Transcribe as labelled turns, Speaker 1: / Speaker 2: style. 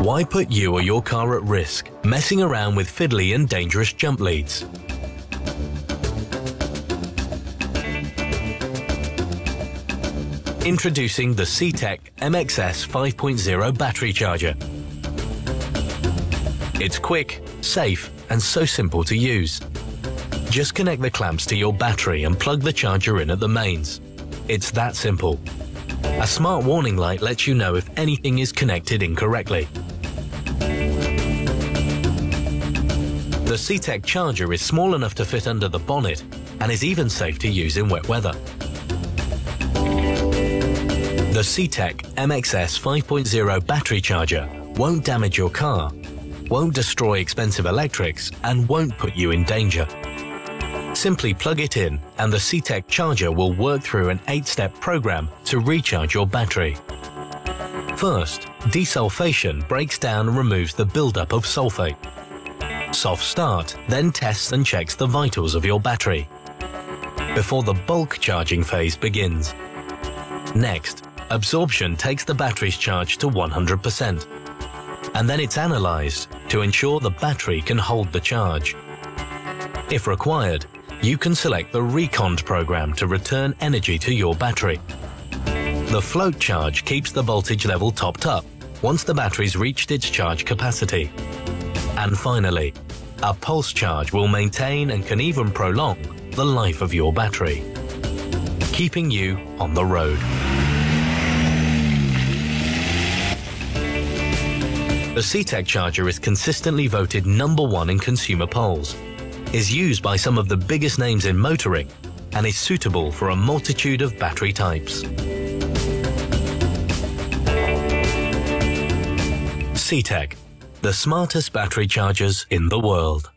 Speaker 1: Why put you or your car at risk, messing around with fiddly and dangerous jump leads? Introducing the CTEK MXS 5.0 battery charger. It's quick, safe and so simple to use. Just connect the clamps to your battery and plug the charger in at the mains. It's that simple. A smart warning light lets you know if anything is connected incorrectly. The CTEK charger is small enough to fit under the bonnet and is even safe to use in wet weather. The CTEK MXS 5.0 battery charger won't damage your car, won't destroy expensive electrics and won't put you in danger. Simply plug it in and the CTEK charger will work through an 8-step program to recharge your battery. First, desulfation breaks down and removes the buildup of sulfate. Soft start then tests and checks the vitals of your battery before the bulk charging phase begins. Next, absorption takes the battery's charge to 100%, and then it's analysed to ensure the battery can hold the charge. If required, you can select the Recond program to return energy to your battery. The float charge keeps the voltage level topped up once the battery's reached its charge capacity. And finally, a pulse charge will maintain and can even prolong the life of your battery, keeping you on the road. The CTEK charger is consistently voted number one in consumer polls, is used by some of the biggest names in motoring, and is suitable for a multitude of battery types. CTEK, the smartest battery chargers in the world.